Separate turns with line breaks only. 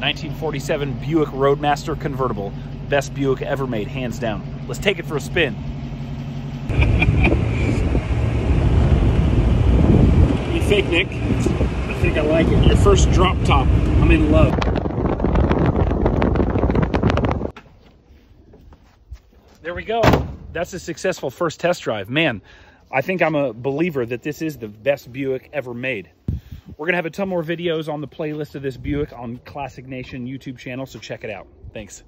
1947 Buick Roadmaster convertible. Best Buick ever made, hands down. Let's take it for a spin.
You fake, Nick. I think I like it. Your first drop top. I'm in love.
There we go. That's a successful first test drive. Man, I think I'm a believer that this is the best Buick ever made. We're going to have a ton more videos on the playlist of this Buick on Classic Nation YouTube channel, so check it out. Thanks.